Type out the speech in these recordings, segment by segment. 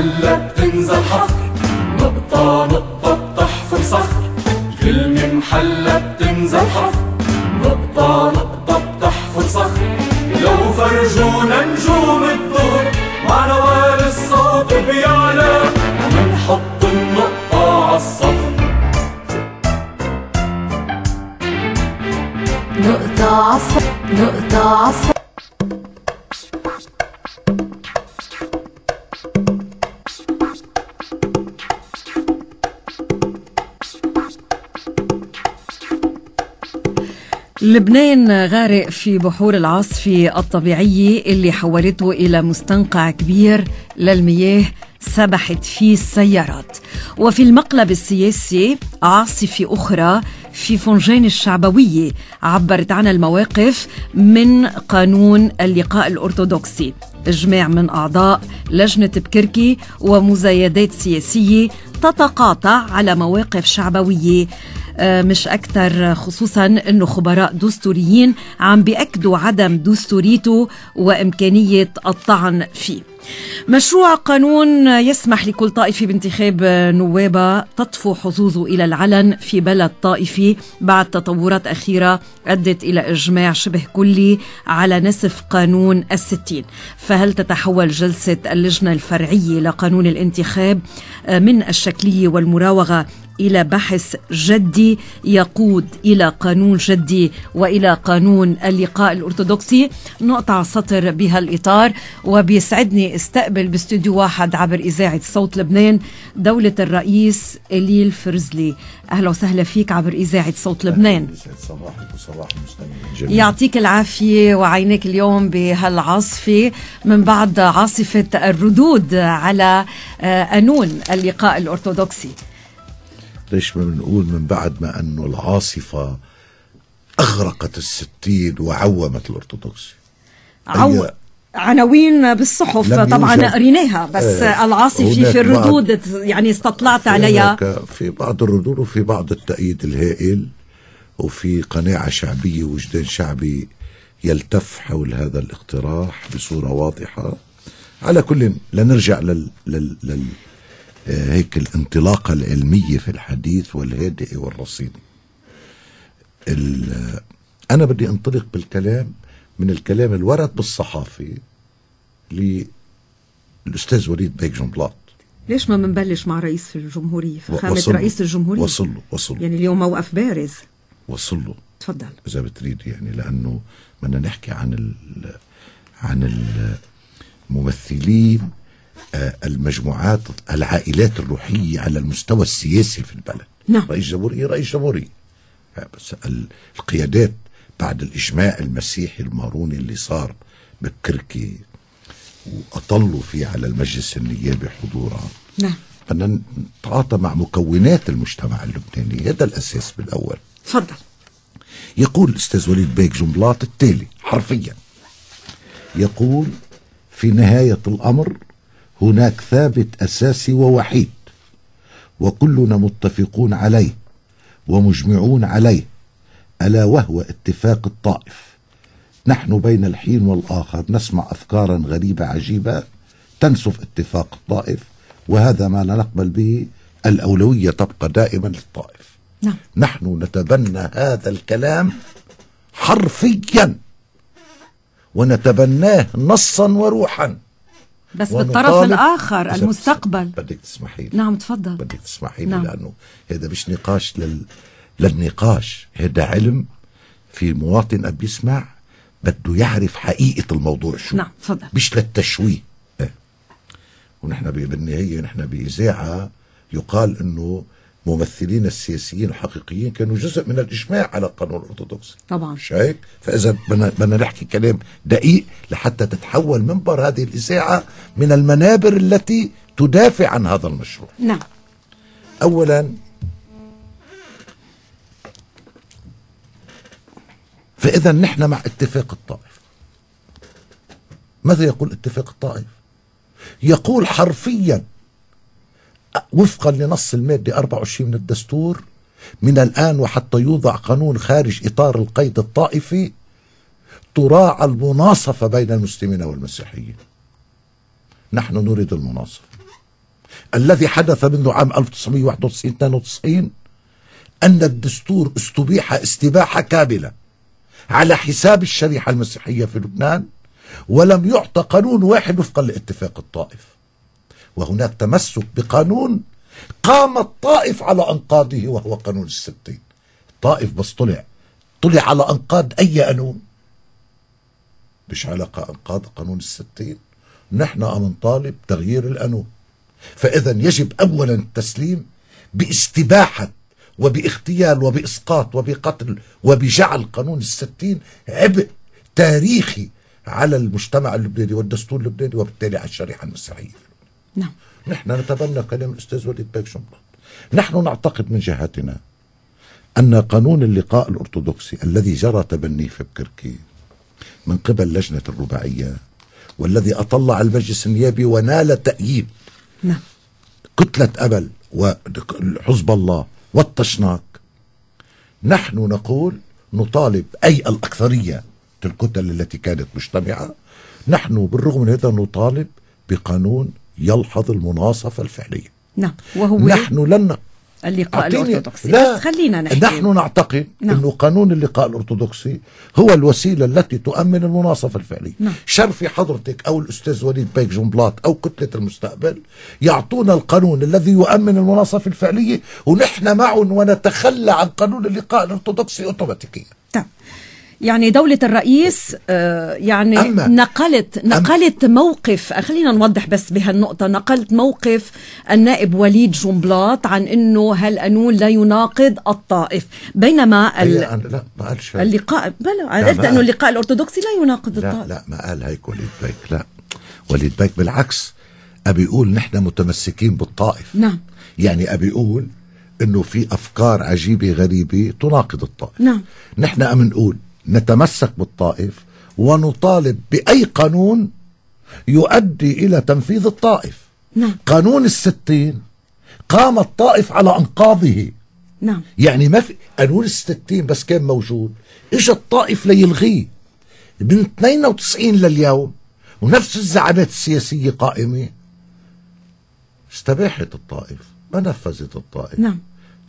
محلة بتنزل حفر نقطة نقطة بتحفر صخر. كلمة محلة بتنزل حفر نقطة نقطة بتحفر صخر. لو فرجونا نجوم الدهر مع نوال الصوت بيعلى. ومنحط النقطة عالصفر نقطة عصر نقطة عصر. لبنان غارق في بحور العاصفة الطبيعية اللي حولته إلى مستنقع كبير للمياه سبحت فيه السيارات. وفي المقلب السياسي عاصفة أخرى في فنجان الشعبوية عبرت عنها المواقف من قانون اللقاء الأرثوذكسي. إجماع من أعضاء لجنة بكركي ومزايدات سياسية تتقاطع على مواقف شعبوية مش أكثر خصوصا أنه خبراء دستوريين عم بيأكدوا عدم دستوريته وإمكانية الطعن فيه. مشروع قانون يسمح لكل طائفة بانتخاب نوابها تطفو حظوظه إلى العلن في بلد طائفي بعد تطورات أخيرة أدت إلى إجماع شبه كلي على نسف قانون الستين. فهل تتحول جلسة اللجنة الفرعية لقانون الانتخاب؟ من الشكلية والمراوغة إلى بحث جدي يقود إلى قانون جدي وإلى قانون اللقاء الأرثوذكسي. نقطع سطر بهالاطار وبيسعدني استقبل باستوديو واحد عبر إذاعة صوت لبنان دولة الرئيس إليل فرزلي. أهلا وسهلا فيك عبر إذاعة صوت لبنان. صباحك وصباح المستمعين يعطيك العافية وعينيك اليوم بهالعاصفه من بعد عاصفة الردود على آه، قانون اللقاء الأرثوذكسي. ليش ما بنقول من بعد ما أنه العاصفة أغرقت الستين وعومت الارثوذكسي عو... عناوين بالصحف طبعا قريناها بس آه، العاصفة في الردود يعني استطلعت عليها. في بعض الردود وفي بعض التأييد الهائل وفي قناعة شعبية وجدان شعبي يلتف حول هذا الاقتراح بصورة واضحة. على كل لنرجع لل, لل... لل... هيك الانطلاقة العلمية في الحديث والهادئ والرصين ال... آه، أنا بدي أنطلق بالكلام من الكلام الورد بالصحافة للأستاذ وليد بيك جنبلاط ليش ما بنبلش مع رئيس وصل له. رئيس الجمهورية. وصل له وصل له يعني اليوم موقف بارز. وصل له تفضل. إذا بتريد يعني لأنه بدنا نحكي عن ال عن الممثلين المجموعات العائلات الروحية على المستوى السياسي في البلد. نعم. رئيس جمهوريه رئيس جمهوريه آه، بس ال- القيادات بعد الإجماع المسيحي الماروني اللي صار بكركي وأطلوا فيه على المجلس النيابي حضورا. نعم. بدنا نتعاطى مع مكونات المجتمع اللبناني هذا الأساس بالأول. تفضل. يقول الأستاذ وليد بيك جنبلاط التالي حرفيا. يقول في نهاية الأمر هناك ثابت أساسي ووحيد وكلنا متفقون عليه ومجمعون عليه ألا وهو اتفاق الطائف. نحن بين الحين والآخر نسمع أفكارا غريبة عجيبة تنسف اتفاق الطائف وهذا ما لا نقبل به الأولوية تبقى دائما للطائف. نعم. نحن نتبنى هذا الكلام حرفيا ونتبناه نصا وروحا. بس بالطرف الآخر المستقبل. بدك تسمحي لي. نعم تفضل. بدك تسمحي لي نعم. لأنه هذا مش نقاش لل... للنقاش. هذا علم في مواطن قد بيسمع بده يعرف حقيقة الموضوع شو. نعم تفضل. مش للتشويه. إيه. ونحن بالنهاية نحن بإذاعة يقال أنه ممثلين السياسيين الحقيقيين كانوا جزء من الإجماع على القانون الأرثوذكسي طبعا. مش هيك؟ فإذا بدنا بدنا نحكي كلام دقيق لحتى تتحول منبر هذه الإذاعة من المنابر التي تدافع عن هذا المشروع. نعم. اولا فاذا نحن مع اتفاق الطائف. ماذا يقول اتفاق الطائف؟ يقول حرفيا وفقا لنص المادة 24 من الدستور من الآن وحتى يوضع قانون خارج إطار القيد الطائفي تراعى المناصفة بين المسلمين والمسيحيين. نحن نريد المناصفة. الذي حدث منذ عام 1991 92 أن الدستور استبيح استباحة كاملة على حساب الشريحة المسيحية في لبنان ولم يعطى قانون واحد وفقا لاتفاق الطائف. وهناك تمسك بقانون قام الطائف على أنقاضه وهو قانون الستين الطائف بس طلع. طلع على أنقاض أي قانون مش علاقة أنقاض قانون الستين نحن عم نطالب تغيير القانون فإذا يجب أولا التسليم باستباحة وباغتيال وبإسقاط وبقتل وبجعل قانون الستين عبء تاريخي على المجتمع اللبناني والدستور اللبناني وبالتالي على الشريحة المسيحية. نعم. نحن نتبنى كلام الأستاذ وليد بيك شمبلط نحن نعتقد من جهتنا أن قانون اللقاء الأرثوذكسي الذي جرى تبنيه في بكركي من قبل لجنة الرباعية والذي أطلع المجلس النيابي ونال تأييد نعم. كتلة أبل وحزب الله والطشناك نحن نقول نطالب أي الأكثرية الكتل التي كانت مجتمعة نحن بالرغم من هذا نطالب بقانون يلحظ المناصفة الفعلية. نعم. وهو نحن لن اللقاء الأرثوذكسي. لا بس خلينا نحكي. نحن نعتقد نعم. إنه قانون اللقاء الأرثوذكسي هو الوسيلة التي تؤمن المناصفة الفعلية. نعم. شرفي حضرتك أو الأستاذ وليد بيك جنبلاط أو كتلة المستقبل يعطونا القانون الذي يؤمن المناصفة الفعلية ونحن معهم ونتخلى عن قانون اللقاء الأرثوذكسي اوتوماتيكيا. طيب يعني دولة الرئيس آه، يعني أما- نقلت نقلت موقف خلينا نوضح بس بهالنقطة نقلت موقف النائب وليد جنبلاط عن إنه هالقانون لا يناقض الطائف. بينما ال- لا ما قالش. اللقاء بلا ما- إنه اللقاء الأرثوذكسي لا يناقض لا الطائف. لا ما قال هيك وليد بيك لا. وليد بيك بالعكس أبي يقول نحن متمسكين بالطائف. نعم. يعني أبي يقول إنه في أفكار عجيبة غريبة تناقض الطائف. نعم. نحن عم نقول نتمسك بالطائف ونطالب بأي قانون يؤدي إلى تنفيذ الطائف. نعم. قانون الستين قام الطائف على أنقاضه. نعم. يعني ما في قانون الستين بس كان موجود. اجى الطائف ليلغيه. من 92 لليوم ونفس الزعامات السياسية قائمة. استباحت الطائف ما نفذت الطائف. نعم.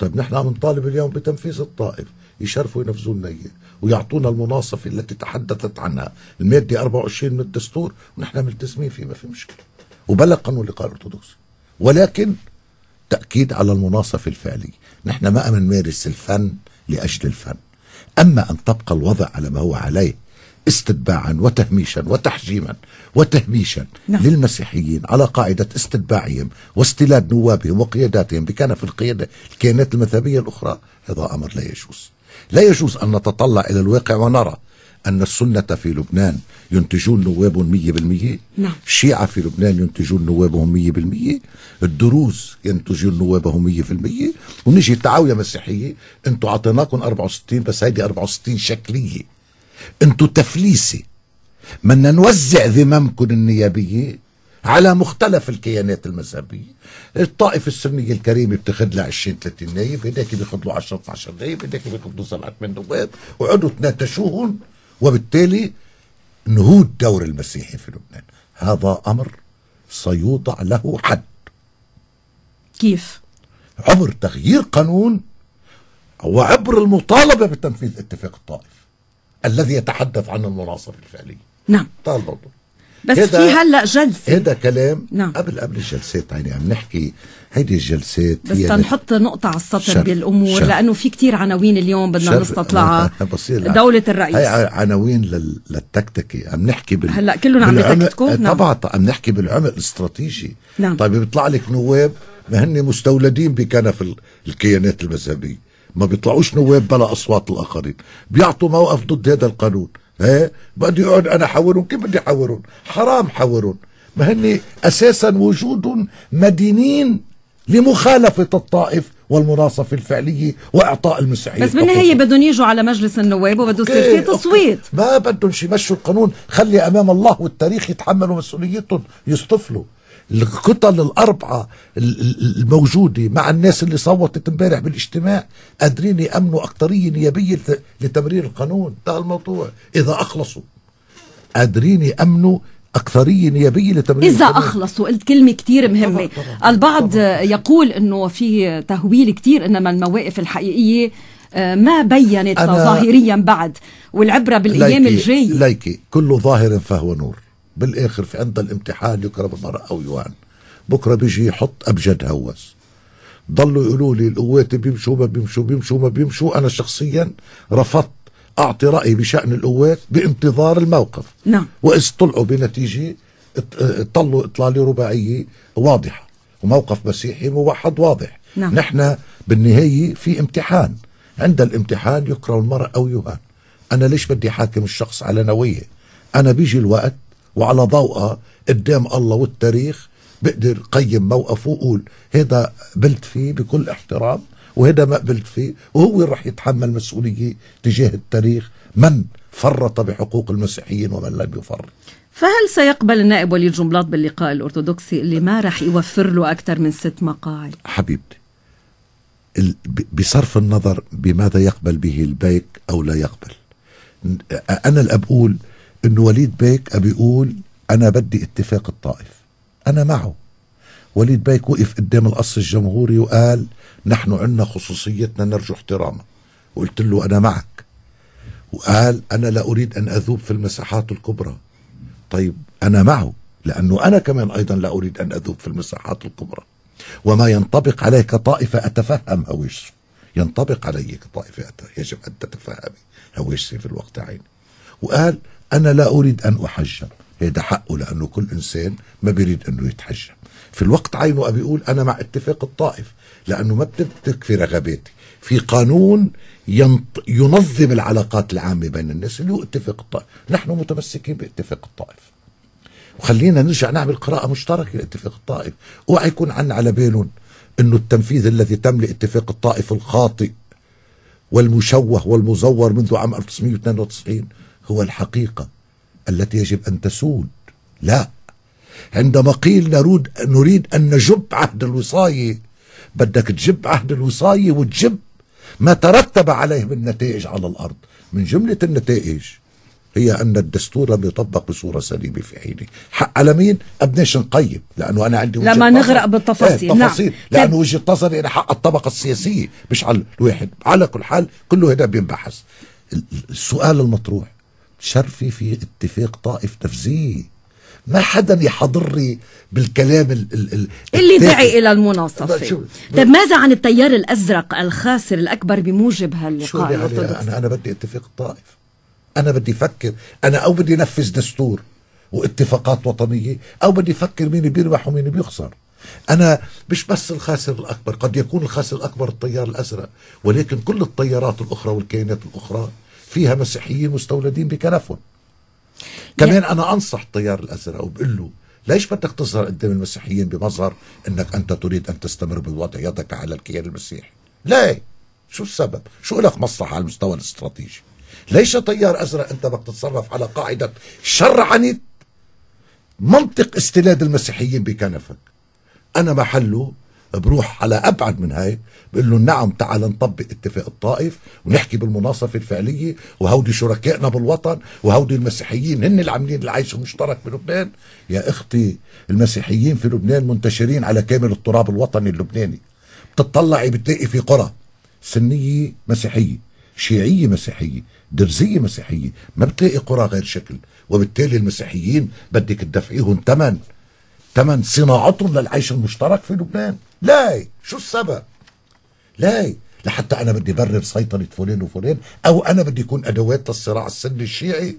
طيب نحن عم نطالب اليوم بتنفيذ الطائف يشرفوا ينفذوا لنا إياه ويعطونا المناصفة التي تحدثت عنها المادة 24 من الدستور ونحن ملتزمين فيه ما في مشكلة. وبلغ قانون اللقاء الأرثوذكسي ولكن تأكيد على المناصفة الفعلية نحن ما نمارس الفن لأجل الفن. أما أن تبقى الوضع على ما هو عليه استتباعا وتهميشا وتحجيما وتهميشا نعم. للمسيحيين على قاعدة استتباعهم واستلاد نوابهم وقياداتهم بكنف القيادة الكيانات المذهبية الأخرى. هذا أمر لا يجوز. لا يجوز أن نتطلع إلى الواقع ونرى أن السنة في لبنان ينتجون نوابهم مية بالمية. نعم. الشيعة في لبنان ينتجون نوابهم مية بالمية. الدروز ينتجون نوابهم مية في المية ونجي التعاوية مسيحية. أنتوا عطيناكم 64 بس هيدي 64 شكلية. أنتوا تفليسة بدنا نوزع ذممكم النيابية على مختلف الكيانات المذهبية. الطائفة السنية الكريمة بتاخذ لها 20 30 نايب هداك بياخذ له 10 12 نايب هداك بياخذ له سبعة من نواب وقعدوا تناتشوهم وبالتالي نهود دور المسيحي في لبنان. هذا أمر سيوضع له حد. كيف؟ عبر تغيير قانون وعبر المطالبة بتنفيذ اتفاق الطائف الذي يتحدث عن المناصفة الفعلية نعم هذا الموضوع بس في هلا جلسة هذا كلام نعم. قبل قبل الجلسات هيني عم نحكي هيدي الجلسات بس تنحط نقطة على السطر بالأمور شرف. لأنه في كتير عناوين اليوم بدنا نستطلعها دولة الرئيس هي عناوين لل... عم نحكي بال... هلأ كلهم عم بالعمق- يتكتكوا؟ نعم. طبعا عم نحكي بالعمق الاستراتيجي نعم. طيب بيطلع لك نواب ما هن مستولدين بكنف ال... الكيانات المذهبية ما بيطلعوش نواب بلا أصوات الآخرين. بيعطوا موقف ضد هذا القانون. إيه بدي أقعد أنا حورهم كيف بدي حورهم حرام حورهم ما هن أساسا وجود مدينين لمخالفة الطائف والمناصفه الفعليه وإعطاء المسيحيين بس بالنهاية. بدهم يجوا على مجلس النواب وبده يصير في. تصويت. ما بدهم يمشوا القانون. خلي أمام الله والتاريخ يتحملوا مسؤوليتهم. يصطفلوا الكتل الأربعة ال- ال- الموجودة مع الناس اللي صوتت امبارح بالاجتماع قادرين يأمنوا أكترية نيابية لت- لتمرير القانون. ده الموضوع. إذا أخلصوا. قادرين يأمنوا أكثرية نيابية لتمرير إذا القانون. أخلص وقلت كلمة كتير مهمة. طبعاً، طبعاً. البعض يقول أنه في تهويل كتير إنما المواقف الحقيقية آه، ما بينت ظاهريا بعد. والعبرة بالأيام الجاية. ليكي كل ظاهر فهو نور. بالآخر في عند الامتحان يكرم المرء أو يوهن بكرة بيجي يحط أبجد هوس. ضلوا يقولوا لي القوات بيمشوا ما بيمشوا بيمشوا ما بيمشوا. أنا شخصيا رفضت أعطي رأيي بشأن القوات بانتظار الموقف. نعم. وإذ طلعوا بنتيجة طلوا إطلالة رباعية واضحة. وموقف مسيحي موحد واضح. نعم. نحن بالنهاية في امتحان. عند الامتحان يكره المرء أو يهان أنا ليش بدي حاكم الشخص على نويه أنا بيجي الوقت وعلى ضوءها قدام الله والتاريخ بقدر قيم موقفه وقول هذا قبلت فيه بكل احترام وهذا ما قبلت فيه وهو رح يتحمل مسؤولية تجاه التاريخ من فرط بحقوق المسيحيين ومن لم يفرط. فهل سيقبل النائب وليد جنبلاط باللقاء الأرثوذكسي اللي ما رح يوفر له أكثر من ست مقاعد؟ حبيبتي بصرف النظر بماذا يقبل به البيك أو لا يقبل. أنا اللي أنه وليد بيك أبي يقول أنا بدي اتفاق الطائف. أنا معه. وليد بيك وقف قدام القصر الجمهوري وقال نحن عندنا خصوصيتنا نرجو احترامها وقلت له أنا معك. وقال أنا لا أريد أن أذوب في المساحات الكبرى. طيب أنا معه لأنه أنا كمان أيضا لا أريد أن أذوب في المساحات الكبرى. وما ينطبق عليه كطائفة أتفهم هويشه ينطبق علي كطائفة أت- يجب أن تتفهمي هويشتي في الوقت عيني. وقال أنا لا أريد أن أحجم. هذا حقه لأنه كل إنسان ما بيريد أنه يتحجم. في الوقت عينه أبي يقول أنا مع اتفاق الطائف لأنه ما بتكفي رغباتي. في قانون ينط... ينظم العلاقات العامة بين الناس اللي هو اتفاق الطائف. نحن متمسكين باتفاق الطائف. وخلينا نرجع نعمل قراءة مشتركة لاتفاق الطائف. أوعى يكون عنا على بالهم إنه التنفيذ الذي تم لاتفاق الطائف الخاطئ والمشوه والمزور منذ عام 1992 هو الحقيقة التي يجب أن تسود. لا. عندما قيل نريد, نريد أن نجب عهد الوصاية بدك تجب عهد الوصاية وتجب ما ترتب عليه من نتائج على الأرض. من جملة النتائج هي أن الدستور لم يطبق بصورة سليمة في حينه حق على مين؟ أبناش نقيم لأنه أنا عندي لما. نغرق بالتفاصيل، إيه نعم. طيب. لأنه وجهة نظري أنا حق الطبقة السياسية مش على الواحد. على كل حال كله هذا بينبحث. ال- السؤال المطروح. شرفي في اتفاق طائف تفزيه ما حدا يحضر لي بالكلام ال ال ال اللي. دعي المناصفة. شو- طيب ماذا عن التيار الأزرق الخاسر الأكبر بموجب شو هاللقاء أنا أنا بدي اتفاق الطائف أنا بدي أفكر أنا أو بدي انفذ دستور واتفاقات وطنية أو بدي أفكر مين بيربح ومين بيخسر. أنا مش بس الخاسر الأكبر قد يكون الخاسر الأكبر التيار الأزرق ولكن كل التيارات الأخرى والكيانات الأخرى فيها مسيحيين مستولدين بكنفهم. كمان أنا أنصح التيار الأزرق وبقول له ليش بدك تظهر قدام المسيحيين بمظهر إنك أنت تريد أن تستمر بوضع يدك على الكيان المسيحي؟ ليه؟ شو السبب؟ شو لك مصلحة على المستوى الاستراتيجي؟ ليش يا تيار أزرق أنت بدك تتصرف على قاعدة شرعنه منطق استلاد المسيحيين بكنفك. أنا محله بروح على أبعد من هاي بقول له نعم تعال نطبق اتفاق الطائف ونحكي بالمناصفه الفعلية وهودي شركائنا بالوطن وهودي المسيحيين هن اللي عاملين العيش المشترك بلبنان. يا أختي المسيحيين في لبنان منتشرين على كامل التراب الوطني اللبناني. بتطلعي بتلاقي في قرى سنية مسيحية شيعية مسيحية درزية مسيحية ما بتلاقي قرى غير شكل. وبالتالي المسيحيين بدك تدفعيهم ثمن. ثمن صناعتهم للعيش المشترك في لبنان. لا شو السبب؟ لا لحتى أنا بدي برر سيطرة فلان وفلان أو أنا بدي يكون أدوات للصراع السني الشيعي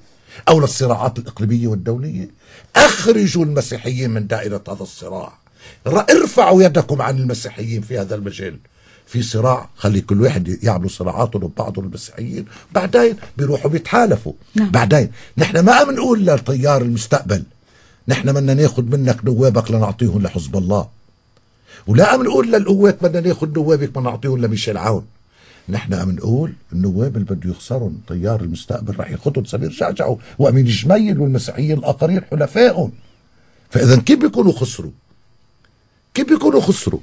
أو للصراعات الإقليمية والدولية. أخرجوا المسيحيين من دائرة هذا الصراع. ارفعوا يدكم عن المسيحيين في هذا المجال. في صراع خلي كل واحد يعملوا صراعاتهم ببعضهم المسيحيين بعدين بيروحوا بيتحالفوا. نعم. بعدين نحن ما بنقول لتيار المستقبل نحن بدنا ناخذ منك نوابك لنعطيهم لحزب الله ولا عم نقول للقوات بدنا ناخذ نوابك بدنا نعطيهم لميشيل عون نحن عم نقول النواب اللي بده يخسرهم تيار المستقبل رح ياخذهم سمير جعجعو وأمين جميل والمسيحيين الآخرين حلفائهم فإذا كيف بيكونوا خسروا؟ كيف بيكونوا خسروا؟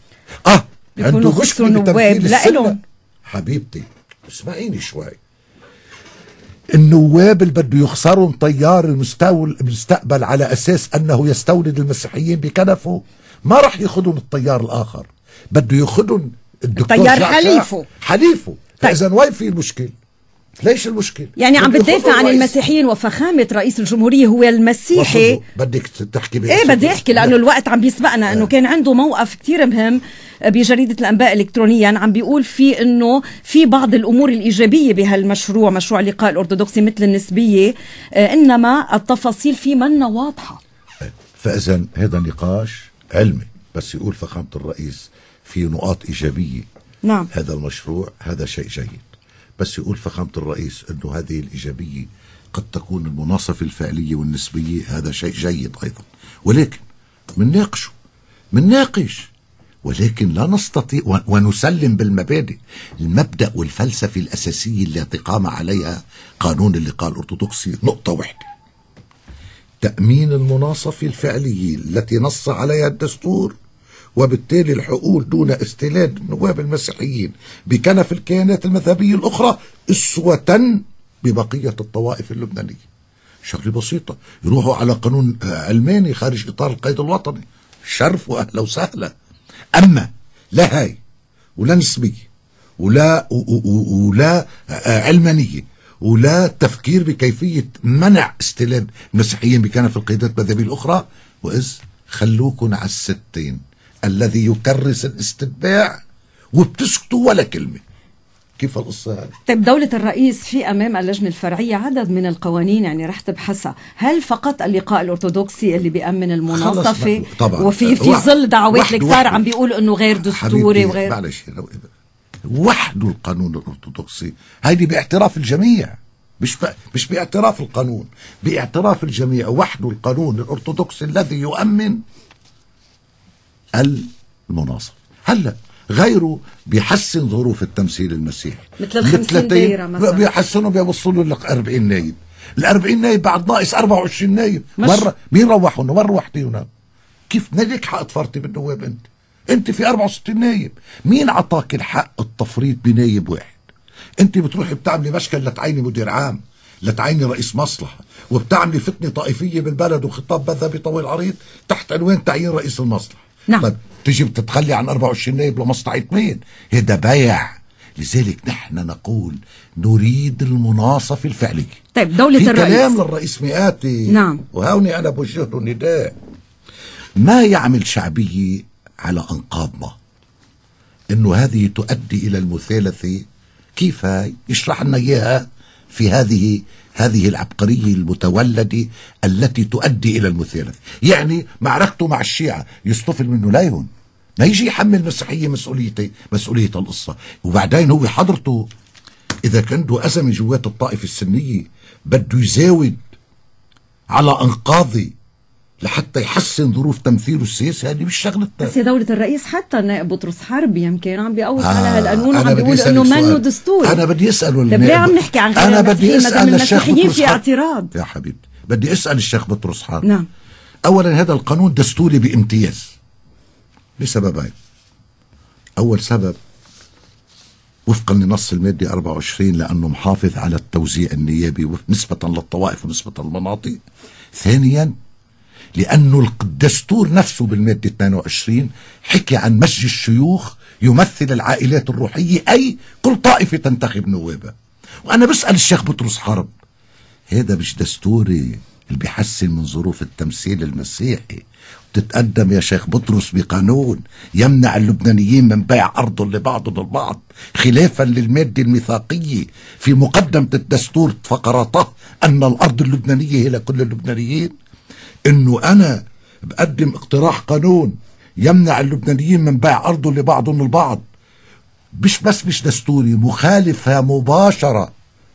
آه بيكونوا خسروا نواب. السنة. حبيبتي اسمعيني شوي النواب اللي بده يخسروا طيار المستول- المستقبل على أساس أنه يستولد المسيحيين بكنفه ما راح ياخذون الطيار الآخر بده ياخذون الدكتور الطيار حليفه. حليفه طيب. فاذا وين في المشكل ليش المشكل؟ يعني عم بتدافع عن. المسيحيين وفخامة رئيس الجمهورية هو المسيحي. بدك تحكي إيه بدي أحكي لأنه الوقت عم بيسبقنا إنه كان عنده موقف كتير مهم بجريدة الأنباء إلكترونيا عم بيقول فيه أنه في بعض الأمور الإيجابية بهالمشروع مشروع اللقاء الأرثوذكسي مثل النسبية. آه، إنما التفاصيل فيه منا واضحة. فاذا هذا نقاش علمي بس يقول فخامة الرئيس في نقاط إيجابية. نعم. هذا المشروع هذا شيء جيد. بس يقول فخامة الرئيس أنه هذه الإيجابية قد تكون المناصفة الفعلية والنسبية. هذا شيء جيد أيضا. ولكن منناقشه منناقش. ولكن لا نستطيع ونسلم بالمبادئ. المبدأ والفلسفة الأساسية التي قام عليها قانون اللقاء الأرثوذكسي نقطة واحدة. تأمين المناصفة الفعلية التي نص عليها الدستور وبالتالي الحقول دون استيلاد النواب المسيحيين بكنف الكيانات المذهبية الأخرى أسوة ببقية الطوائف اللبنانية. شغلة بسيطة يروحوا على قانون علماني خارج إطار القيد الوطني. شرف وأهلا وسهلا. أما لا هاي ولا نسبية ولا ولا علمانية ولا تفكير بكيفية منع استلاد المسيحيين بكنف القيادات المذهبية الأخرى وإذ خلوكم على الستين. الذي يكرس الاستتباع وبتسكتوا ولا كلمة كيف القصة هذه؟ طيب دولة الرئيس في أمام اللجنة الفرعية عدد من القوانين يعني رح تبحثها هل فقط اللقاء الأرثوذكسي اللي بيأمن المناصفة طبعا. وفي في ظل دعوات الكتار. عم بيقولوا أنه غير دستوري وغير معلش وحده القانون الأرثوذكسي هيدي باعتراف الجميع مش ب... مش باعتراف القانون باعتراف الجميع وحده القانون الأرثوذكسي الذي يؤمن المناصف هلا غيره بيحسن ظروف التمثيل المسيحي. مثل مثل التيم- دايرة مثلا. بيحسنوا بيوصلوا لك 40 نايب. ال 40 نايب بعد ناقص 24 نايب. مرة مين روحونا وين روحتينا كيف لك حق تفرطي بالنواب أنت؟ أنت في 64 نايب. مين عطاك الحق التفريط بنايب واحد؟ أنت بتروحي بتعملي مشكل لتعيني مدير عام لتعيني رئيس مصلحة وبتعملي فتنة طائفية بالبلد وخطاب مذهبي طويل عريض تحت عنوان تعيين رئيس المصلحة. نعم. طيب تيجي بتتخلي عن 24 نايب لمصلحة مين؟ هذا بيع لذلك نحن نقول نريد المناصفة الفعلية طيب دولة في الرئيس. كلام للرئيس مئاتي. نعم. وهوني أنا بوجه له نداء ما يعمل شعبية على أنقاضنا إنه هذه تؤدي إلى المثالثة. كيف؟ هاي يشرح لنا إياها. في هذه هذه العبقرية المتولدة التي تؤدي إلى المثالثة يعني معركته مع الشيعة يصطفل منه لا يهون. ما يجي يحمل المسيحية مسؤوليته مسؤولية القصة. وبعدين هو حضرته. إذا كان عنده أزمة جوات الطائفة السنية بده يزاود على أنقاضي لحتى يحسن ظروف تمثيله السياسي هذه مش شغلتنا بس يا دولة الرئيس حتى النائب بطرس حرب يمكن عم بيقوس آه، على هالقانون وعم بيقول إنه منه سؤال. دستوري أنا بدي أسأله طيب ليه عم نحكي عن غير أنا بدي أسأل الشيخ بطرس في. اعتراض. يا حبيبتي بدي أسأل الشيخ بطرس حرب نعم. أولا هذا القانون دستوري بامتياز. لسببين أول سبب وفقا لنص المادة 24 لأنه محافظ على التوزيع النيابي نسبة للطوائف ونسبة للمناطق. ثانيا لأنه الدستور نفسه بالمادة 22 حكي عن مسجد الشيوخ يمثل العائلات الروحية أي كل طائفة تنتخب نوابها وأنا بسأل الشيخ بطرس حرب هذا مش دستوري اللي بيحسن من ظروف التمثيل المسيحي؟ تتقدم يا شيخ بطرس بقانون يمنع اللبنانيين من بيع أرضهم لبعضهم البعض خلافا للمادة الميثاقية. في مقدمة الدستور فقراته أن الأرض اللبنانية هي لكل اللبنانيين. إنه أنا بقدم اقتراح قانون يمنع اللبنانيين من بيع ارضهم لبعضهم البعض. مش بس مش دستوري مخالفة مباشرة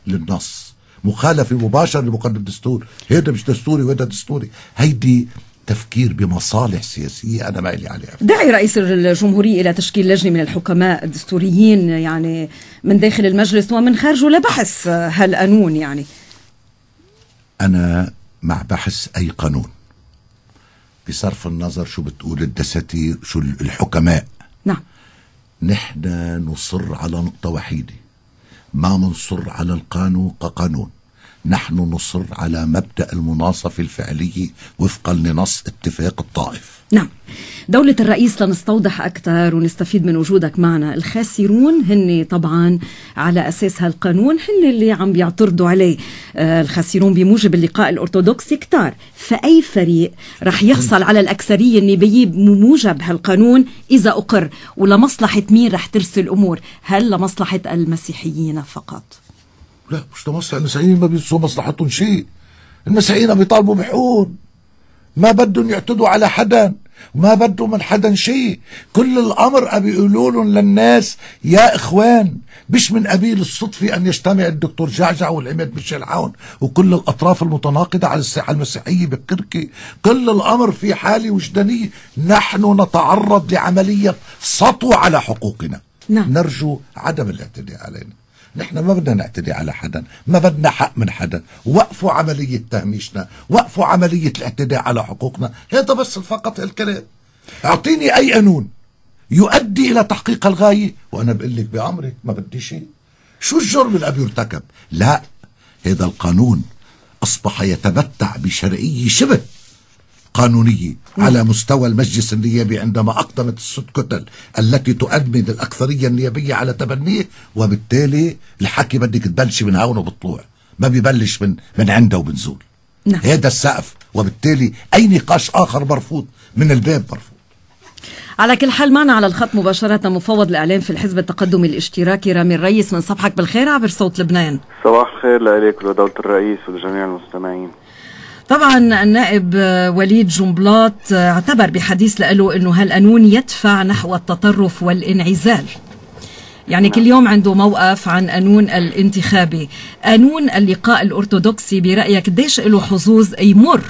للنص. مخالفة مباشرة لمقدم الدستور هذا مش دستوري وهذا دستوري. هيدي تفكير بمصالح سياسية أنا ما لي عليها. دعي رئيس الجمهورية إلى تشكيل لجنة من الحكماء الدستوريين يعني من داخل المجلس ومن خارجه لبحث هالقانون يعني. أنا مع بحث أي قانون. بصرف النظر شو بتقول الدساتير شو الحكماء. نعم. نحن نصر على نقطة وحيدة. ما منصر على القانون كقانون. نحن نصر على مبدأ المناصفة الفعلية وفقا لنص اتفاق الطائف. نعم. دولة الرئيس لنستوضح أكثر ونستفيد من وجودك معنا. الخاسرون هن طبعا على أساس هالقانون هن اللي عم بيعترضوا عليه. آه الخاسرون بموجب اللقاء الأرثوذكسي كتار. فأي فريق رح يحصل على الأكثرية النيبية بموجب هالقانون إذا أقر؟ ولمصلحة مين رح ترسل الأمور؟ هل لمصلحة المسيحيين فقط؟ لا مش لمصلحة المسيحيين. ما بيسوا مصلحتهم شيء. المسيحيين بيطالبوا بحقوق. ما بدهم يعتدوا على حدا. وما بدهم من حدا شيء. كل الأمر أبي يقولوا لهم للناس يا إخوان مش من قبيل الصدفة أن يجتمع الدكتور جعجع والعماد ميشيل عون وكل الأطراف المتناقضة على الساحة المسيحية بكركي. كل الأمر في حالة وجدانية. نحن نتعرض لعملية سطو على حقوقنا. نعم. نرجو عدم الاعتداء علينا. نحن ما بدنا نعتدي على حدا ما بدنا حق من حدا. وقفوا عملية تهميشنا وقفوا عملية الاعتداء على حقوقنا. هذا بس فقط الكلام. أعطيني أي قانون يؤدي إلى تحقيق الغاية. وأنا بقول لك بأمرك ما بدي شيء. شو الجرم اللي يرتكب؟ لا هذا القانون أصبح يتمتع بشرعية شبه. قانونية على مستوى المجلس النيابي عندما أقدمت الست كتل التي تؤدمن الأكثرية النيابية على تبنيه وبالتالي الحكي بدك تبلشي من هون وبطلوع. ما بيبلش من من عنده وبنزول نعم. هذا السقف. وبالتالي أي نقاش آخر مرفوض من الباب مرفوض. على كل حال معنا على الخط مباشرة مفوض الإعلام في الحزب التقدمي الاشتراكي رامي الرئيس. من صبحك بالخير عبر صوت لبنان. صباح الخير لك ولدولة الرئيس ولجميع المستمعين. طبعا النائب وليد جنبلاط اعتبر بحديث له إنه هالقانون يدفع نحو التطرف والانعزال. يعني كل يوم عنده موقف عن قانون الانتخابي. قانون اللقاء الأرثوذكسي برأيك قديش له حظوظ يمر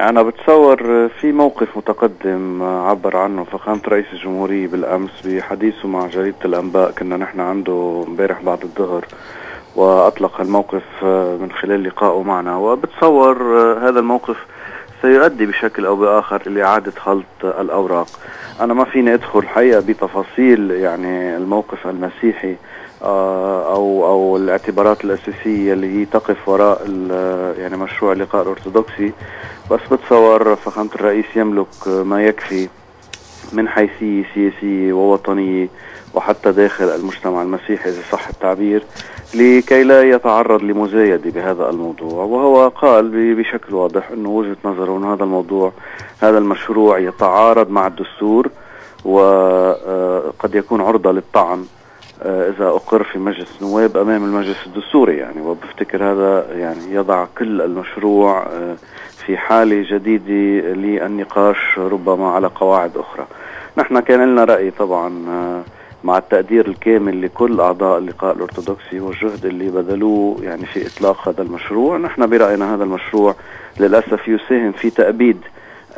أنا بتصور في موقف متقدم عبر عنه فخامة رئيس الجمهورية بالأمس بحديثه مع جريدة الأنباء كنا نحن عنده امبارح بعد الظهر. وأطلق الموقف من خلال لقائه معنا. وبتصور هذا الموقف سيؤدي بشكل أو بآخر لإعادة خلط الأوراق. أنا ما فيني أدخل حقيقة بتفاصيل يعني الموقف المسيحي أو أو الاعتبارات الأساسية اللي هي تقف وراء يعني مشروع اللقاء الأرثوذكسي. بس بتصور فخامة الرئيس يملك ما يكفي من حيثيه سياسيه ووطنيه وحتى داخل المجتمع المسيحي إذا صح التعبير لكي لا يتعرض لمزايده بهذا الموضوع وهو قال بشكل واضح إنه وجهة نظره انه هذا الموضوع هذا المشروع يتعارض مع الدستور وقد يكون عرضة للطعن إذا أقر في مجلس النواب أمام المجلس الدستوري يعني وبفتكر هذا يعني يضع كل المشروع في حاله جديده للنقاش ربما على قواعد أخرى. نحن كان لنا رأي طبعا مع التقدير الكامل لكل أعضاء اللقاء الأرثوذكسي والجهد اللي بذلوه يعني في إطلاق هذا المشروع، نحن برأينا هذا المشروع للأسف يساهم في تأبيد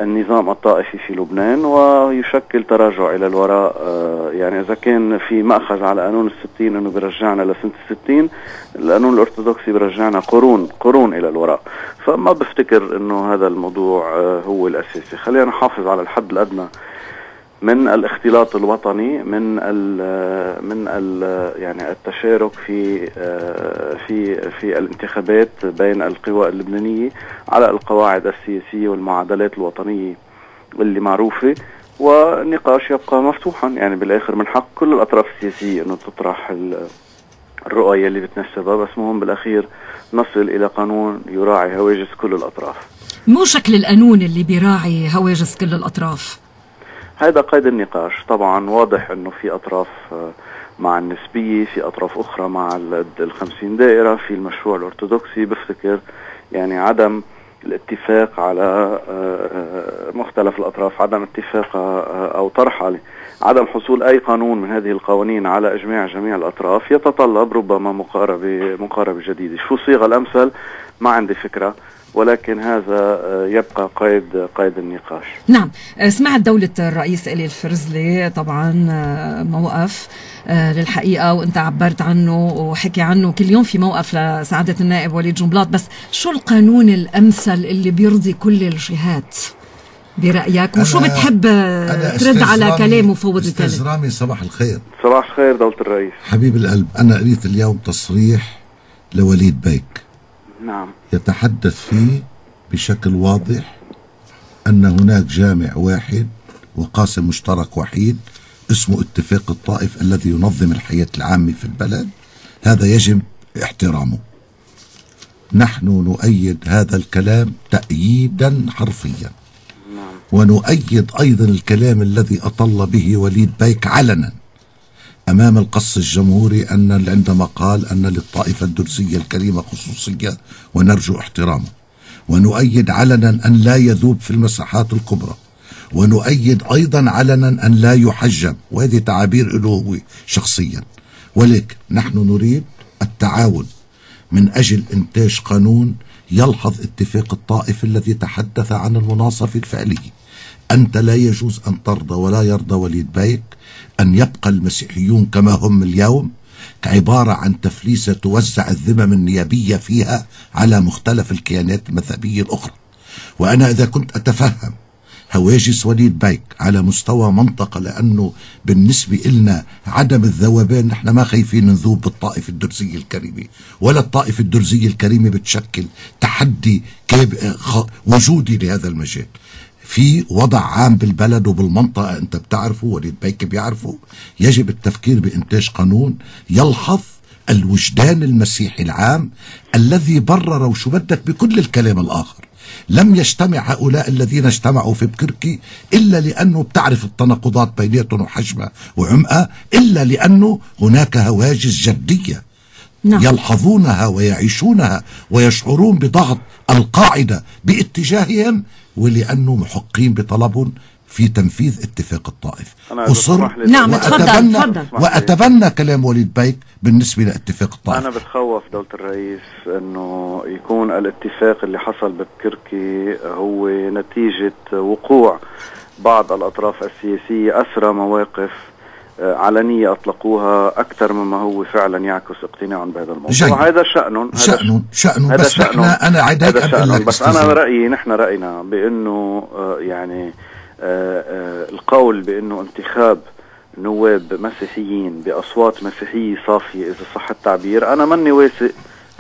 النظام الطائفي في لبنان ويشكل تراجع إلى الوراء. يعني إذا كان في مأخذ على قانون الستين إنه بيرجعنا لسنة الستين القانون الأرثوذكسي بيرجعنا قرون قرون إلى الوراء. فما بفتكر إنه هذا الموضوع هو الأساسي. خلينا نحافظ على الحد الأدنى من الاختلاط الوطني من ال من ال يعني التشارك في في في الانتخابات بين القوى اللبنانية على القواعد السياسية والمعادلات الوطنية اللي معروفة والنقاش يبقى مفتوحا. يعني بالآخر من حق كل الأطراف السياسية إنه تطرح الرؤى اللي بتناسبها بس مهم بالأخير نصل إلى قانون يراعي هواجس كل الأطراف. مو شكل القانون اللي بيراعي هواجس كل الأطراف. هذا قيد النقاش. طبعا واضح إنه في أطراف مع النسبية في أطراف أخرى مع الخمسين دائرة في المشروع الأرثوذكسي. بفتكر يعني عدم الاتفاق على مختلف الأطراف عدم اتفاق أو طرح عدم حصول أي قانون من هذه القوانين على إجماع جميع الأطراف يتطلب ربما مقاربة مقاربة جديدة. شو الصيغة الأمثل؟ ما عندي فكرة. ولكن هذا يبقى قيد قيد النقاش. نعم. سمعت دولة الرئيس إلي الفرزلي طبعا موقف للحقيقة وأنت عبرت عنه وحكي عنه كل يوم في موقف لسعادة النائب وليد جنبلاط. بس شو القانون الأمثل اللي بيرضي كل الجهات برأيك؟ وشو بتحب ترد على كلام مفوض الكلام؟ أستاذ رامي صباح الخير. صباح الخير دولة الرئيس. حبيب القلب أنا قريت اليوم تصريح لوليد بيك. نعم. يتحدث فيه بشكل واضح أن هناك جامع واحد وقاسم مشترك وحيد اسمه اتفاق الطائف الذي ينظم الحياة العامة في البلد. هذا يجب احترامه. نحن نؤيد هذا الكلام تأييدا حرفيا. ونؤيد أيضا الكلام الذي أطل به وليد بيك علنا. أمام القص الجمهوري أن عندما قال أن للطائفة الدرزية الكريمة خصوصية ونرجو احترامه ونؤيد علنا أن لا يذوب في المساحات الكبرى ونؤيد أيضا علنا أن لا يحجب وهذه تعابير له هو شخصيا. ولكن نحن نريد التعاون من أجل إنتاج قانون يلحظ اتفاق الطائف الذي تحدث عن المناصف الفعلي. أنت لا يجوز أن ترضى ولا يرضى وليد بيك أن يبقى المسيحيون كما هم اليوم عبارة عن تفليسة توزع الذمم النيابية فيها على مختلف الكيانات المذهبية الأخرى. وأنا إذا كنت أتفهم هواجس وليد بيك على مستوى منطقة لأنه بالنسبة إلنا عدم الذوبان نحن ما خايفين نذوب بالطائفة الدرزية الكريمة ولا الطائفة الدرزية الكريمة بتشكل تحدي وجودي لهذا المجال. في وضع عام بالبلد وبالمنطقة أنت بتعرفه وليد بيك بيعرفه يجب التفكير بإنتاج قانون يلحظ الوجدان المسيحي العام الذي برر وشو بدك بكل الكلام الآخر لم يجتمع هؤلاء الذين اجتمعوا في بكركي إلا لأنه بتعرف التناقضات بيناتهم وحجمها وعمقها إلا لأنه هناك هواجس جدية نعم. يلحظونها ويعيشونها ويشعرون بضغط القاعدة باتجاههم ولأنه محقين بطلبهم في تنفيذ اتفاق الطائف. أصر نعم تفضل تفضل وأتبنى كلام وليد بيك بالنسبة لاتفاق الطائف. أنا بتخوف دولة الرئيس أنه يكون الاتفاق اللي حصل ببكركي هو نتيجة وقوع بعض الأطراف السياسية أسرى مواقف علنية أطلقوها أكثر مما هو فعلا يعكس اقتناعهم بهذا الموضوع. جيد. وهذا شأنهم شأنهم شأنهم بس شأنهم أنا عديك بس أنا رأيي نحن رأينا بأنه آه، يعني آه، القول بأنه انتخاب نواب مسيحيين بأصوات مسيحية صافية إذا صح التعبير أنا ماني واثق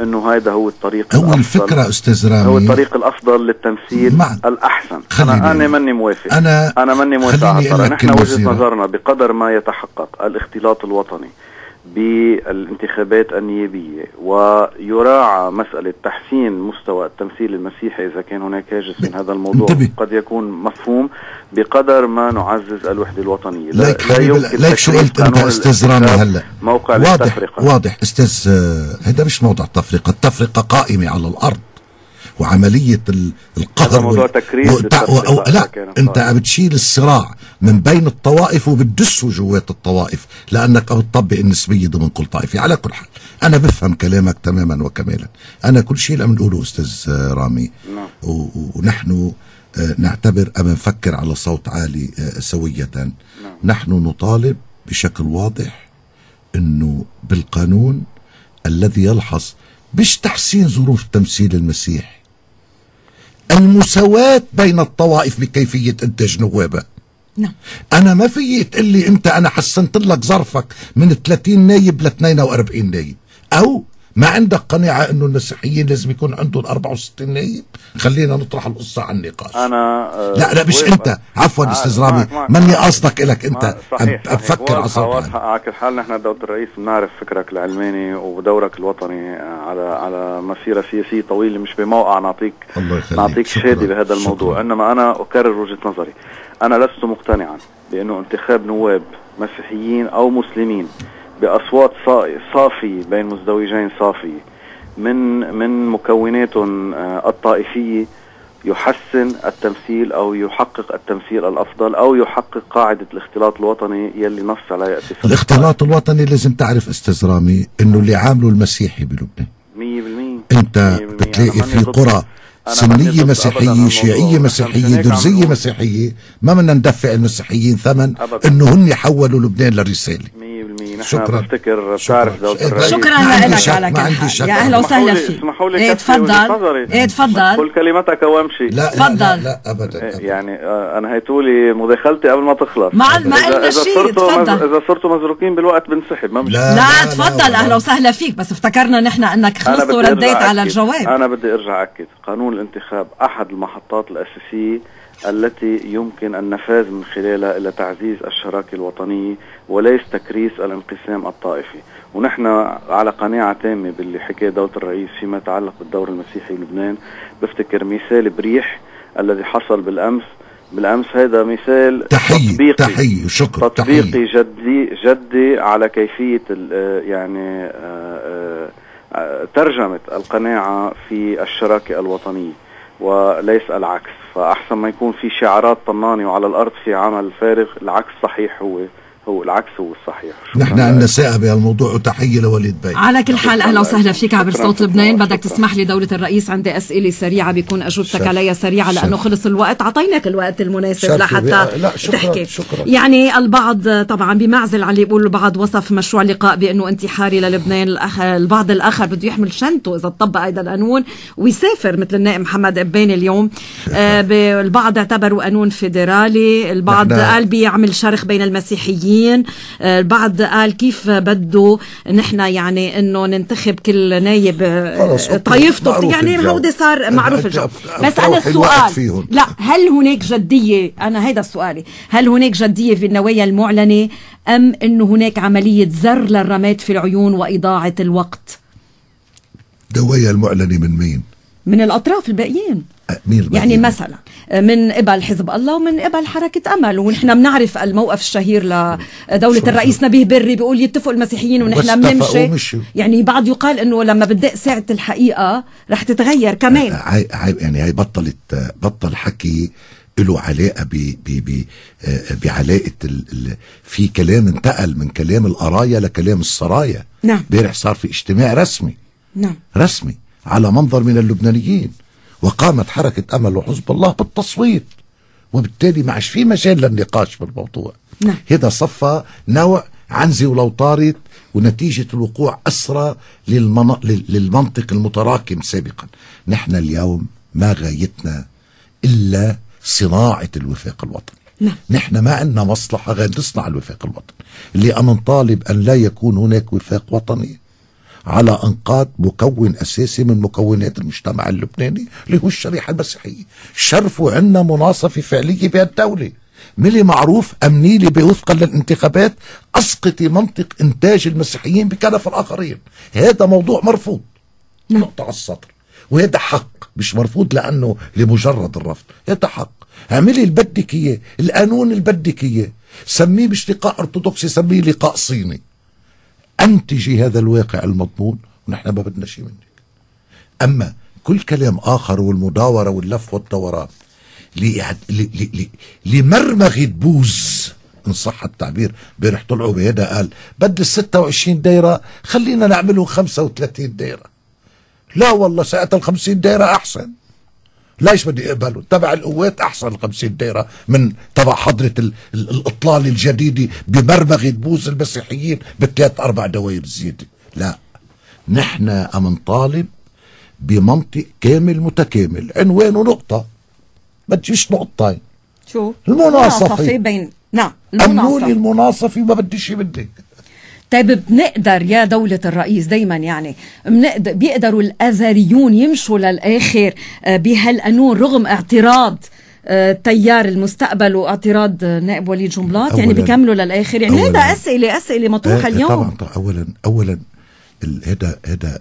إنه هذا هو الطريق هو الأفضل. الفكرة أستاذ رامي. هو الطريق الأفضل للتمثيل مع الأحسن. أنا أنا ماني موافق. أنا أنا ماني موافق نحن وجهة نظرنا بقدر ما يتحقق الاختلاط الوطني. بالانتخابات النيابية. ويراعى مسألة تحسين مستوى التمثيل المسيحي إذا كان هناك هاجس من هذا الموضوع انتبه. قد يكون مفهوم بقدر ما نعزز الوحدة الوطنية. لا, لا يمكن لايك شو قلت أنت أستاذ رامي هلا؟ موقع واضح للتفرقة. واضح. أستاذ هذا مش موضع التفرقة. التفرقة قائمة على الأرض. وعملية القهر موضوع تكريس و... و... لا أنت عم بتشيل الصراع من بين الطوائف وبتدسه جوات الطوائف لأنك عم تطبق النسبية ضمن كل طائفة على كل حال أنا بفهم كلامك تماما وكمالا أنا كل شيء اللي عم نقوله أستاذ رامي نعم. و... ونحن آه، نعتبر أما نفكر على صوت عالي آه، سوية نعم. نحن نطالب بشكل واضح إنه بالقانون الذي يلحظ مش تحسين ظروف التمثيل المسيحي المساواة بين الطوائف بكيفية إنتاج نوابة. نعم. أنا ما في تقول لي أنت أنا حسنت لك ظرفك من 30 نايب ل 42 نايب. أو ما عندك قناعة إنه المسيحيين لازم يكون عندهم 64 نايب خلينا نطرح القصة عن النقاش. أنا آه لا لا مش أنت. عفوا أستاذ رامي. ماني قصدك لك أنت. صحيح أفكر على على كل حال نحن دولة الرئيس بنعرف فكرك العلماني ودورك الوطني على على مسيرة سياسية طويلة مش بموقع نعطيك الله يخليك. نعطيك شهادة بهذا الموضوع. شكرا. إنما أنا أكرر وجهة نظري. أنا لست مقتنعا بأنه انتخاب نواب مسيحيين أو مسلمين بأصوات صافيه بين مزدوجين صافيه من من مكوناتهم آه، الطائفيه يحسن التمثيل أو يحقق التمثيل الأفضل أو يحقق قاعدة الاختلاط الوطني يلي نص عليها الاختلاط الوطني لازم تعرف أستاذ رامي إنه اللي عامله المسيحي بلبنان. 100% أنت بتلاقي في قرى سنية مسيحية شيعية مسيحية درزية مسيحية ما بدنا ندفع المسيحيين ثمن إنه هن حولوا لبنان نحن شكراً. بفتكر. بتعرف دولة إيه، الرئيس شكرا لك على ما كل عندي حال شك. يا أهلا وسهلا فيك اسمحوا لي إيه تفضل. إيه تفضل قل كلمتك وامشي لا لا تفضل. لا, لا ابدا, أبداً. يعني آه، انهيتوا لي مداخلتي قبل ما تخلص ما- ما قلنا إذا شيء، تفضل. إذا صرتوا مزروكين بالوقت بنسحب ما مش لا. لا تفضل أهلا وسهلا فيك بس افتكرنا نحن أنك خلصت ورديت على. الجواب أنا بدي أرجع أكد قانون الانتخاب أحد المحطات الأساسية التي يمكن النفاذ من خلالها إلى تعزيز الشراكة الوطنية وليس تكريس الانقسام الطائفي. ونحن على قناعة تامة باللي حكاه دولة الرئيس فيما يتعلق بالدور المسيحي بلبنان بفتكر مثال بريح الذي حصل بالأمس. بالأمس هذا مثال تحية تطبيقي. تحية وشكر تطبيقي تحية جدي جدي على كيفية ال- آه، يعني آه، آه، ترجمة القناعة في الشراكة الوطنية. وليس العكس. فأحسن ما يكون في شعارات طنانة وعلى الأرض في عمل فارغ العكس صحيح هو. هو العكس هو الصحيح. نحن. عندنا ساعة بهالموضوع وتحية لوليد بي على كل حال أهلا وسهلا فيك عبر صوت لبنان. بدك. تسمح لي دولة الرئيس عندي أسئلة سريعة بيكون أجوبتك. عليها سريعة لأنه. خلص الوقت. أعطيناك الوقت المناسب لحتى بي- لا، شكراً، تحكي. شكراً. يعني البعض طبعا بمعزل على اللي يقول البعض وصف مشروع اللقاء بأنه انتحاري للبنان. الأخ- البعض الأخر بده يحمل شنطه إذا طبق هذا القانون ويسافر مثل النائب محمد اباني اليوم. آه البعض اعتبروا قانون فيدرالي. البعض قال بيعمل شرخ بين المسيحيين. آه، البعض قال كيف بده نحن يعني إنه ننتخب كل نايب آه،. طائفته يعني. هودي صار معروف الجو بس أنا السؤال. لا هل هناك جدية أنا هيدا سؤالي هل هناك جدية في النوايا المعلنة أم إنه هناك عملية زر للرماد في العيون وإضاعة الوقت دوايا المعلنة من مين؟ من الأطراف الباقيين. مين الباقيين؟ يعني مثلا من قبل حزب الله ومن قبل حركة أمل. ونحن بنعرف الموقف الشهير لدولة الرئيس نبيه بري بيقول يتفقوا المسيحيين ونحن بنمشي. يعني بعض يقال إنه لما بتدق ساعة الحقيقة رح تتغير كمان. هاي هاي يعني هاي بطلت بطل حكي له علاقة ب ب ب آه، بعلاقة ال ال في كلام انتقل من كلام القرايا لكلام السرايا. نعم. امبارح صار في اجتماع رسمي. نعم. رسمي. على منظر من اللبنانيين. وقامت حركة أمل وحزب الله بالتصويت. وبالتالي ما عادش في مجال للنقاش بالموضوع نعم. هذا صفى نوع عنزي ولو طارت ونتيجة الوقوع أسرى للمن... لل- للمنطق المتراكم سابقا. نحن اليوم ما غايتنا إلا صناعة الوفاق الوطني. نعم. نحن ما عندنا مصلحة غير نصنع الوفاق الوطني. اللي أنا نطالب أن لا يكون هناك وفاق وطني على أنقاض مكون أساسي من مكونات المجتمع اللبناني اللي هو الشريحة المسيحية. شرفوا عنا مناصفة فعلية بهالدولة ملي معروف أمني لي بوفقا للانتخابات أسقطي منطق إنتاج المسيحيين بكنف الآخرين. هذا موضوع مرفوض. نعم. نقطة على السطر. وهذا حق مش مرفوض لأنه لمجرد الرفض. هذا حق. أعملي اللي بدك إياه القانون اللي بدك إياه سميه مش لقاء أرثوذكسي سميه لقاء صيني. أنتجي هذا الواقع المضمون ونحن ما بدنا شيء منك. أما كل كلام آخر والمداورة واللف والدوران ل- لمرمغة بوز إن صح التعبير امبارح طلعوا بهذا قال بدي ال 26 دايرة خلينا نعملهم 35 دايرة. لا والله ساعتها ال 50 دايرة أحسن. ليش بدي اقبله؟ تبع القوات أحسن ال 50 دايره من تبع حضرة ال- ال- الأطلال الجديدة بمرمغه بوز المسيحيين بثلاث أربع دوائر زيادة. لا. نحن أم نطالب بمنطق كامل متكامل. عنوانه نقطه ما تجيش نقطتين شو؟ المناصفة. بين نعم المناصفة. المناصفة ما بدي شيء بدك. طيب بنقدر يا دولة الرئيس دايما يعني بنقدر بيقدروا الأذريون يمشوا للآخر آه، بهالقانون رغم اعتراض آه، تيار المستقبل واعتراض نائب وليد جنبلاط يعني بيكملوا للآخر. يعني هذا أسئلة أسئلة مطروحة آه، اليوم. طبعا طبعا. اولا اولا هذا هذا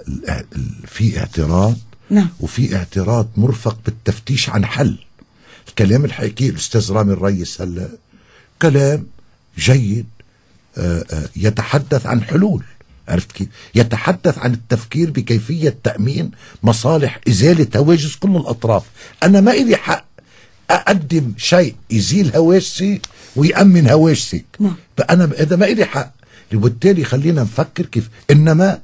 في اعتراض نعم. وفي اعتراض مرفق بالتفتيش عن حل. الكلام اللي حكيه الأستاذ رامي الريس هلا كلام جيد. يتحدث عن حلول. عرفت كيف؟ يتحدث عن التفكير بكيفية تأمين مصالح إزالة هواجس كل الأطراف. أنا ما إلي حق أقدم شيء يزيل هواجسي ويأمن هواجسك نعم. فأنا إذا ما إلي حق وبالتالي خلينا نفكر كيف إنما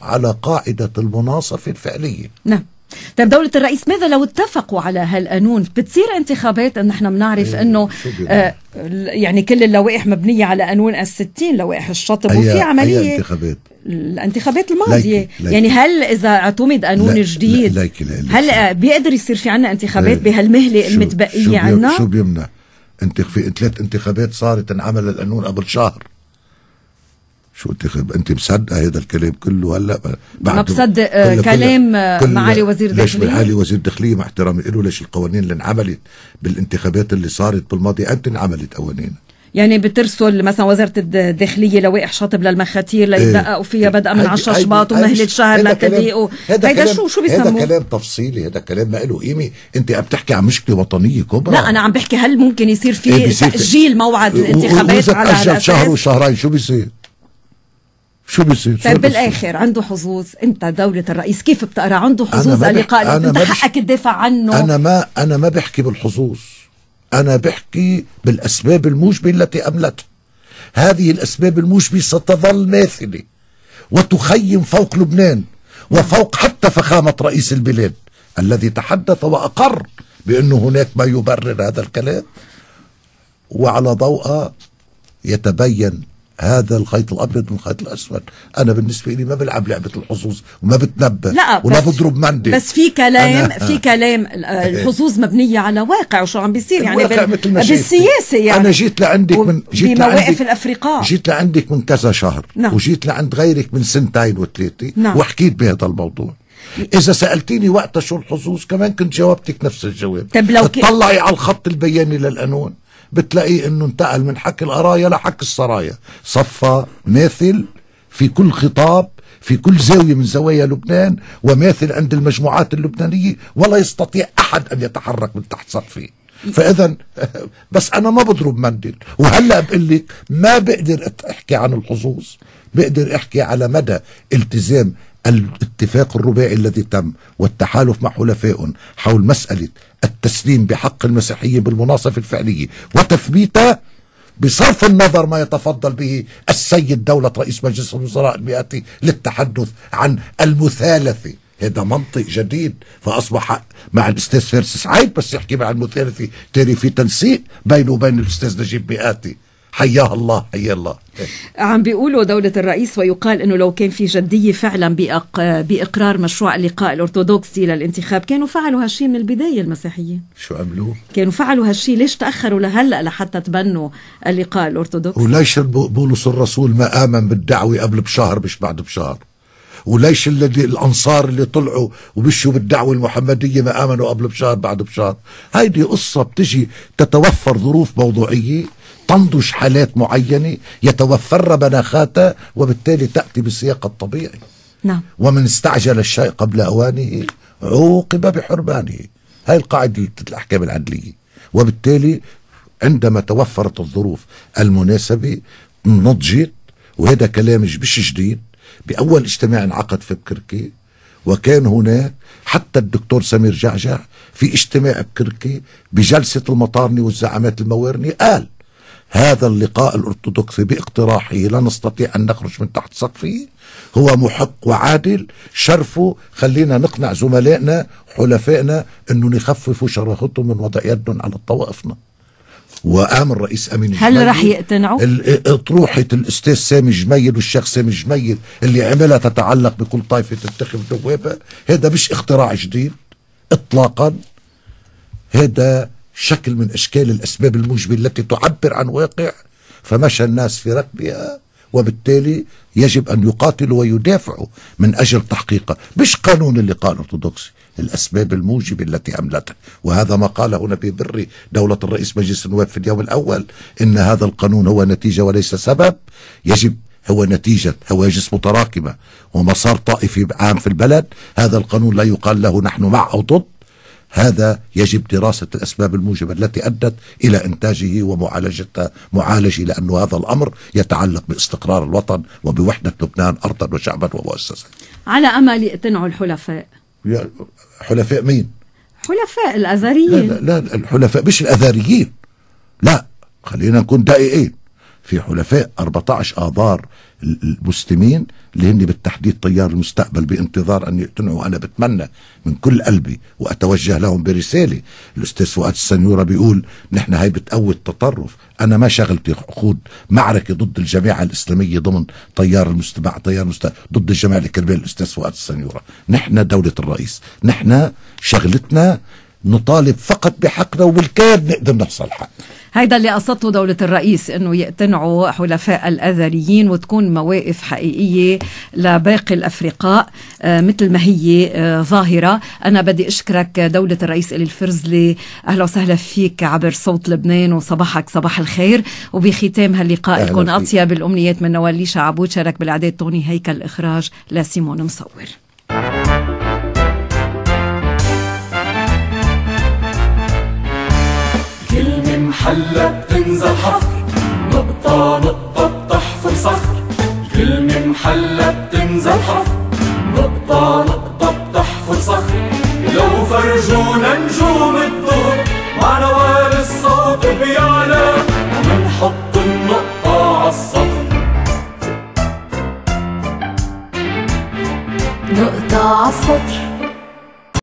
على قاعدة المناصفة الفعلية. نعم. طيب دولة الرئيس ماذا لو اتفقوا على هالقانون؟ بتصير انتخابات أن نحن بنعرف إيه، إنه؟ آه يعني كل اللوائح مبنية على قانون الستين لوائح الشطب أي- وفي أي عملية انتخابات. الانتخابات الماضية. ليكي- ليكي. يعني هل إذا اعتمد قانون لا- جديد لا- لا- هل آه، بيقدر يصير في عنا انتخابات إيه. بهالمهلة المتبقية عنا؟ شو بيمنع؟ انت في ثلاث انتخابات صارت انعمل القانون قبل شهر. شو انتخاب أنت مصدقة هذا الكلام كله هلأ؟ ما بصدق آه، كلام آه، معالي وزير ليش الداخلية معالي وزير الداخلية مع احترامي له ليش القوانين اللي انعملت بالانتخابات اللي صارت بالماضي إمتى انعملت قوانين؟ يعني بترسل مثلا وزارة الداخلية لوائح شاطب للمخاتير ليدققوا فيها بدءا من هيدي- 10 هيدي- شباط مش- شهر لتضييقه هيدا شو شو بيسموه؟ كلام تفصيلي هذا كلام ما له قيمة. أنت عم تحكي عن مشكلة وطنية كبرى. لا أنا عم بحكي هل ممكن يصير في إيه تأجيل موعد الانتخابات على شهر وشهرين شو بيصير؟ شو بيصير؟ شو طيب؟ بالآخر عنده حظوظ. انت دولة الرئيس كيف بتقرأ؟ عنده حظوظ بح- اللقاء أنا انت حقك تدافع عنه. أنا ما أنا ما بحكي بالحظوظ. أنا بحكي بالأسباب الموجبة التي املتها هذه الأسباب الموجبة ستظل ماثلة. وتخيم فوق لبنان وفوق حتى فخامة رئيس البلاد الذي تحدث وأقر بأنه هناك ما يبرر هذا الكلام. وعلى ضوءها يتبين هذا الخيط الأبيض من الخيط الأسود. أنا بالنسبة لي ما بلعب لعبة الحظوظ وما بتنبه لا ولا بضرب مندي. بس في كلام في كلام آه، الحظوظ مبنية على واقع وشو عم بيصير يعني بال-. بالسياسة يعني. أنا جيت لعندك من جيت لعندك الأفرقاء. جيت لعندك من كذا شهر. نعم. وجيت لعند غيرك من سنتين وثلاثة. نعم. وحكيت بهذا الموضوع. إذا سألتيني وقتها شو الحظوظ كمان كنت جاوبتك نفس الجواب. طب لو ك- اطلعي على الخط البياني للقانون بتلاقيه إنه انتقل من حك القرايا لحك السرايا. صفى ماثل في كل خطاب في كل زاوية من زوايا لبنان وماثل عند المجموعات اللبنانية ولا يستطيع أحد أن يتحرك من تحت سقفه فإذا بس أنا ما بضرب مندل وهلأ بقول لك ما بقدر أحكي عن الحظوظ بقدر أحكي على مدى التزام الاتفاق الرباعي الذي تم والتحالف مع حلفائهم حول مسألة التسليم بحق المسيحية بالمناصفة الفعلية وتثبيتها بصرف النظر ما يتفضل به السيد دولة رئيس مجلس الوزراء المئاتي للتحدث عن المثالثة. هذا منطق جديد. فأصبح مع الأستاذ فارس سعيد بس يحكي مع المثالثة تاني في تنسيق بينه وبين الأستاذ نجيب مئاتي. حياه الله حيا الله. عم بيقولوا دولة الرئيس ويقال إنه لو كان في جدية فعلا بأق... بإقرار مشروع اللقاء الأرثوذكسي للانتخاب كانوا فعلوا هالشيء من البداية المسيحيين شو عملوه كانوا فعلوا هالشيء ليش تأخروا لهلأ لحتى تبنوا اللقاء الأرثوذكسي؟ وليش بولس الرسول ما آمن بالدعوة قبل بشهر مش بعد بشهر. وليش الذي الأنصار اللي طلعوا ومشوا بالدعوة المحمدية ما آمنوا قبل بشهر بعد بشهر. هيدي قصة بتجي تتوفر ظروف موضوعية. تنضج حالات معينة يتوفر مناخاتها وبالتالي تأتي بالسياق الطبيعي. نعم. ومن استعجل الشيء قبل أوانه عوقب بحرمانه. هاي القاعدة الأحكام العدلية وبالتالي عندما توفرت الظروف المناسبة نضجت وهذا كلام مش جديد. بأول اجتماع انعقد في بكركي وكان هناك حتى الدكتور سمير جعجع في اجتماع بكركي بجلسة المطارني والزعامات الموارني قال هذا اللقاء الأرثوذكسي باقتراحه لا نستطيع أن نخرج من تحت سقفه. هو محق وعادل. شرفه خلينا نقنع زملائنا حلفائنا أنه نخففوا شراهتهم من وضع يدهم على طوائفنا. وقام الرئيس أمين هل رح يقتنعوا؟ ال- اطروحة الأستاذ سامي جميل والشيخ سامي جميل اللي عملها تتعلق بكل طائفة تنتخب نوابها هذا مش اختراع جديد اطلاقا. هذا شكل من إشكال الأسباب الموجبة التي تعبر عن واقع فمشى الناس في ركبها وبالتالي يجب أن يقاتلوا ويدافعوا من أجل تحقيقها مش قانون اللقاء الأرثوذكسي الأسباب الموجبة التي أملتها. وهذا ما قاله نبي بري دولة الرئيس مجلس النواب في اليوم الأول إن هذا القانون هو نتيجة وليس سبب. يجب هو نتيجة هواجس متراكمة ومسار طائفي عام في البلد. هذا القانون لا يقال له نحن مع أو ضد. هذا يجب دراسة الأسباب الموجبة التي أدت إلى إنتاجه ومعالجته معالجة لأن هذا الأمر يتعلق باستقرار الوطن وبوحدة لبنان أرضا وشعبا ومؤسسة على أمل يقتنعوا الحلفاء؟ حلفاء مين؟ حلفاء لا, الأزاريين. لا, لا الحلفاء مش الأذاريين لا خلينا نكون دقيقين. في حلفاء 14 آذار المسلمين اللي هن بالتحديد تيار المستقبل بانتظار أن يقتنعوا. أنا بتمنى من كل قلبي وأتوجه لهم برسالة. الأستاذ فؤاد السنيورة بيقول نحن هاي بتقوي التطرف. أنا ما شغلتي خوض معركة ضد الجماعة الإسلامية ضمن تيار المجتمع تيار المجتمع ضد الجماعة الكربية الأستاذ فؤاد السنيورة نحن دولة الرئيس نحن شغلتنا نطالب فقط بحقنا وبالكاد نقدر نحصل حق. هيدا اللي قصدته دولة الرئيس إنه يقتنعوا حلفاء الاذريين وتكون مواقف حقيقية لباقي الأفرقاء آه، مثل ما هي آه، ظاهرة. أنا بدي أشكرك دولة الرئيس إلي الفرزلي. أهلا وسهلا فيك عبر صوت لبنان وصباحك صباح الخير. وبختام هاللقاء لكم فيك. أطيب الأمنيات من نوال ليشا عبود شارك بالأعداد توني هيكل اخراج لسيمون مصور. حلة بتنزل حفر. نقطة نقطة بتحفر صخر. الكلمة محلة بتنزل حفر. نقطة نقطة بتحفر صخر. لو فرجونا نجوم الدور مع نوال الصوت بيعلى ومنحط النقطة عالصخر. نقطة عالسطر